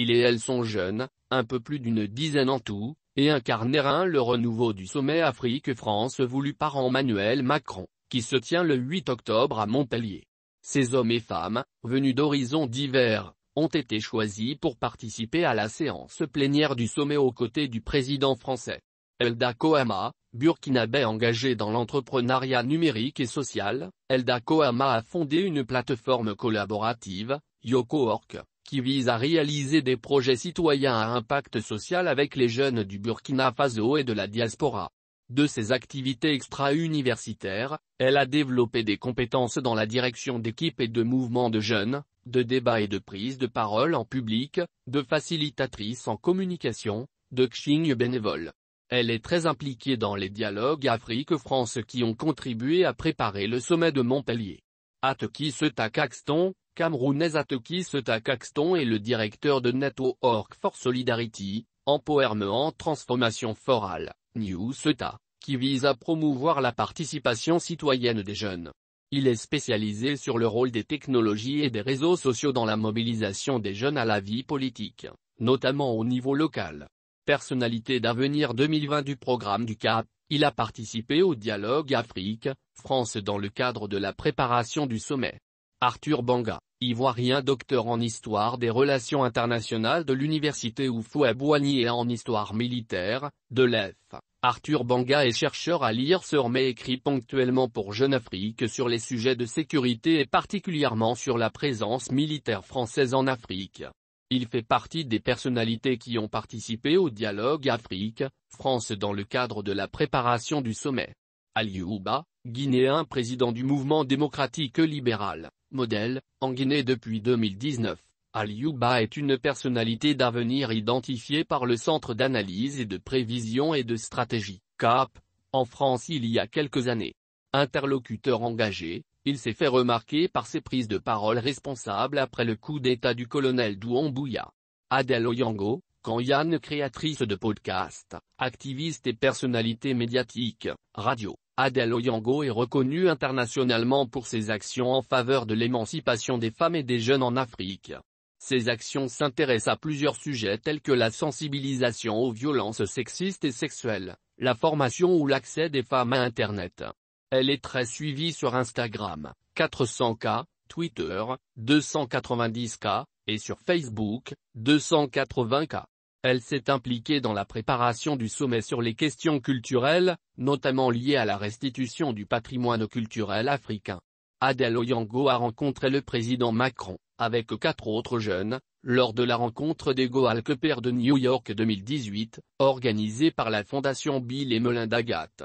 Il et elle sont jeunes, un peu plus d'une dizaine en tout, et incarneront le renouveau du sommet Afrique-France voulu par Emmanuel Macron, qui se tient le 8 octobre à Montpellier. Ces hommes et femmes, venus d'horizons divers, ont été choisis pour participer à la séance plénière du sommet aux côtés du président français. Elda Kohama, burkinabé engagé dans l'entrepreneuriat numérique et social, Elda Kohama a fondé une plateforme collaborative, YokoOrk, qui vise à réaliser des projets citoyens à impact social avec les jeunes du Burkina Faso et de la diaspora. De ses activités extra-universitaires, elle a développé des compétences dans la direction d'équipes et de mouvements de jeunes, de débat et de prise de parole en public, de facilitatrice en communication, de coaching bénévole. Elle est très impliquée dans les dialogues Afrique-France qui ont contribué à préparer le sommet de Montpellier. Ateki Seta Caxton, Camerounaise Ateki Seta Caxton est le directeur de Network for Solidarity, Empowerment Transformation Forale, New Seta, qui vise à promouvoir la participation citoyenne des jeunes. Il est spécialisé sur le rôle des technologies et des réseaux sociaux dans la mobilisation des jeunes à la vie politique, notamment au niveau local. Personnalité d'avenir 2020 du programme du CAP, il a participé au dialogue Afrique-France dans le cadre de la préparation du sommet. Arthur Banga, ivoirien docteur en histoire des relations internationales de l'université Oufoué-Boigny et en histoire militaire, de l'EF. Arthur Banga est chercheur à lire sur mais écrit ponctuellement pour Jeune Afrique sur les sujets de sécurité et particulièrement sur la présence militaire française en Afrique. Il fait partie des personnalités qui ont participé au dialogue Afrique-France dans le cadre de la préparation du sommet. Aliouba, Guinéen président du mouvement démocratique libéral, modèle, en Guinée depuis 2019. Aliouba est une personnalité d'avenir identifiée par le Centre d'analyse et de prévision et de stratégie, CAP, en France il y a quelques années. Interlocuteur engagé, il s'est fait remarquer par ses prises de parole responsables après le coup d'état du colonel Douambouya. Adèle Oyango, Yann créatrice de podcasts, activiste et personnalité médiatique, radio. Adèle Oyango est reconnue internationalement pour ses actions en faveur de l'émancipation des femmes et des jeunes en Afrique. Ses actions s'intéressent à plusieurs sujets tels que la sensibilisation aux violences sexistes et sexuelles, la formation ou l'accès des femmes à Internet, elle est très suivie sur Instagram, 400K, Twitter, 290K, et sur Facebook, 280K. Elle s'est impliquée dans la préparation du sommet sur les questions culturelles, notamment liées à la restitution du patrimoine culturel africain. Adèle Oyango a rencontré le président Macron, avec quatre autres jeunes, lors de la rencontre des Goalkeepers de New York 2018, organisée par la Fondation Bill et Melinda Gates.